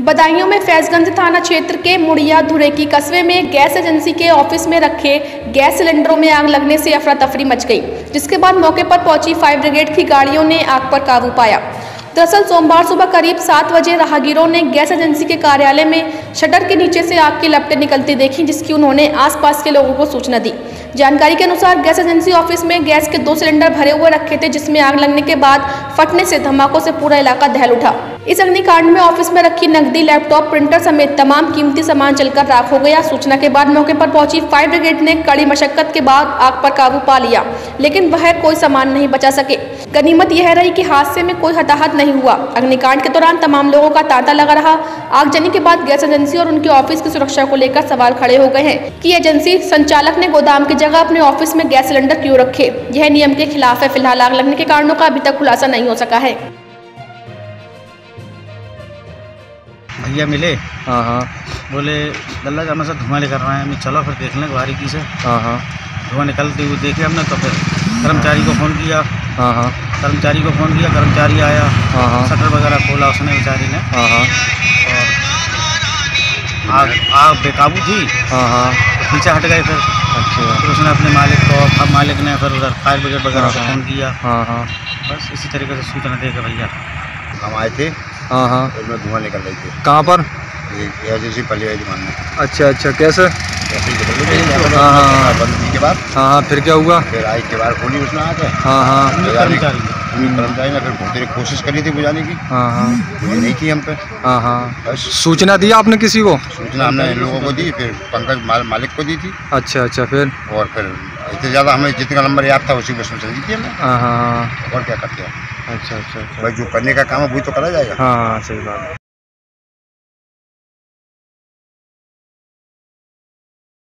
बदायूं में फैजगंज थाना क्षेत्र के मुड़िया धुरेकी कस्बे में गैस एजेंसी के ऑफ़िस में रखे गैस सिलेंडरों में आग लगने से अफरा तफरी मच गई, जिसके बाद मौके पर पहुँची फायर ब्रिगेड की गाड़ियों ने आग पर काबू पाया। दरअसल सोमवार सुबह करीब सात बजे राहगीरों ने गैस एजेंसी के कार्यालय में शटर के नीचे से आग की लपटें निकलती देखी, जिसकी उन्होंने आसपास के लोगों को सूचना दी। जानकारी के अनुसार गैस एजेंसी ऑफ़िस में गैस के दो सिलेंडर भरे हुए रखे थे, जिसमें आग लगने के बाद फटने से, धमाकों से पूरा इलाका दहल उठा। इस अग्निकांड में ऑफ़िस में रखी नकदी, लैपटॉप, प्रिंटर समेत तमाम कीमती सामान जलकर राख हो गया। सूचना के बाद मौके पर पहुँची फायर ब्रिगेड ने कड़ी मशक्कत के बाद आग पर काबू पा लिया, लेकिन वह कोई सामान नहीं बचा सके। गनीमत यह रही कि हादसे में कोई हताहत नहीं हुआ। अग्निकांड के दौरान तमाम लोगों का तांता लगा रहा। आगजनी के बाद गैस एजेंसी और उनके ऑफ़िस की सुरक्षा को लेकर सवाल खड़े हो गए हैं कि एजेंसी संचालक ने गोदाम की जगह अपने ऑफ़िस में गैस सिलेंडर क्यों रखे? यह नियम के खिलाफ है। फ़िलहाल आग लगने के कारणों का अभी तक खुलासा नहीं हो सका है। भैया मिले? हाँ हाँ। बोले गल्ला जामा से धुआँ लेकर रहे हैं। मैं चलो फिर देख लें बारीकी से। हाँ हाँ। धुआँ निकलते हुए देखे हमने तो फिर कर्मचारी को फ़ोन किया। हाँ हाँ। कर्मचारी को फ़ोन किया कर्मचारी आया हाँ हाँ। शटर वगैरह खोला उसने बेचारी ने। हाँ हाँ। और आग आग बेकाबू थी? हाँ हाँ। तो पीछे हट गए फिर। अच्छा। फिर उसने अपने मालिक को अब मालिक ने फिर उधर फायर ब्रिगेड वगैरह को फ़ोन किया। हाँ हाँ। बस इसी तरीके से सूचना दे भैया। हम आए थे। हाँ हाँ। उसमें धुआँ निकल रही थी। कहाँ पर? ये वाली दुकान में। अच्छा अच्छा। कैसे? ही हाँ, हाँ, हाँ। बंद की के बाद हाँ हाँ फिर क्या हुआ? फिर आई के बाद खोली उसमें आके हाँ हाँ। कर्मचारी कर्मचारी ने फिर बहुत देर कोशिश करी थी बुझाने की। हाँ हाँ। बुझी नहीं की हम पे। हाँ हाँ। सूचना दिया आपने किसी को? सूचना हमने इन लोगों को दी फिर पंकज माल, मालिक को दी थी। अच्छा अच्छा फिर? और फिर इतने ज़्यादा हमें जितना नंबर याद था उसी में चल दी थी हमने। हाँ हाँ। और क्या करते हैं? अच्छा अच्छा अच्छा। भाई जो करने का काम है वही तो करा जाएगा। हाँ हाँ सही बात।